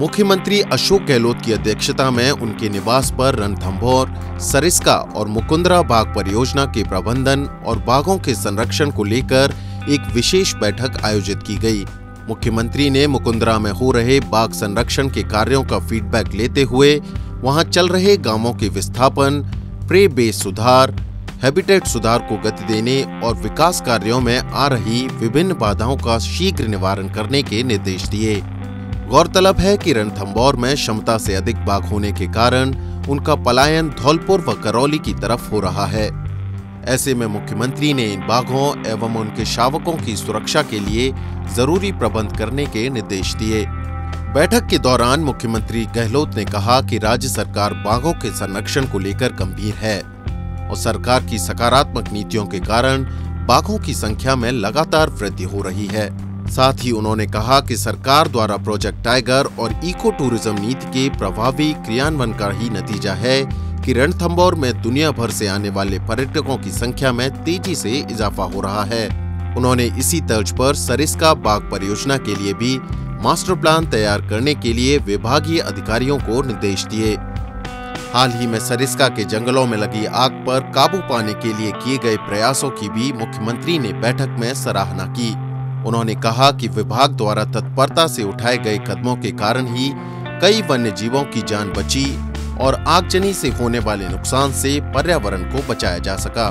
मुख्यमंत्री अशोक गहलोत की अध्यक्षता में उनके निवास पर रणथम्भौर सरिस्का और मुकुंदरा बाग परियोजना के प्रबंधन और बाघों के संरक्षण को लेकर एक विशेष बैठक आयोजित की गई। मुख्यमंत्री ने मुकुंदरा में हो रहे बाघ संरक्षण के कार्यों का फीडबैक लेते हुए वहाँ चल रहे गाँवों के विस्थापन, प्रे बेस सुधार, हैबिटेट सुधार को गति देने और विकास कार्यों में आ रही विभिन्न बाधाओं का शीघ्र निवारण करने के निर्देश दिए। गौरतलब है कि रणथंबौर में क्षमता से अधिक बाघ होने के कारण उनका पलायन धौलपुर व करौली की तरफ़ हो रहा है। ऐसे में मुख्यमंत्री ने इन बाघों एवं उनके शावकों की सुरक्षा के लिए ज़रूरी प्रबंध करने के निर्देश दिए। बैठक के दौरान मुख्यमंत्री गहलोत ने कहा कि राज्य सरकार बाघों के संरक्षण को लेकर गंभीर है और सरकार की सकारात्मक नीतियों के कारण बाघों की संख्या में लगातार वृद्धि हो रही है। साथ ही उन्होंने कहा कि सरकार द्वारा प्रोजेक्ट टाइगर और इको टूरिज़्म नीति के प्रभावी क्रियान्वयन का ही नतीजा है कि रणथंबौर में दुनिया भर से आने वाले पर्यटकों की संख्या में तेज़ी से इजाफा हो रहा है। उन्होंने इसी तर्ज पर सरिस्का बाग परियोजना के लिए भी मास्टर प्लान तैयार करने के लिए विभागीय अधिकारियों को निर्देश दिए। हाल ही में सरिस्का के जंगलों में लगी आग पर काबू पाने के लिए किए गए प्रयासों की भी मुख्यमंत्री ने बैठक में सराहना की। उन्होंने कहा कि विभाग द्वारा तत्परता से उठाए गए कदमों के कारण ही कई वन्य जीवों की जान बची और आगजनी से होने वाले नुकसान से पर्यावरण को बचाया जा सका।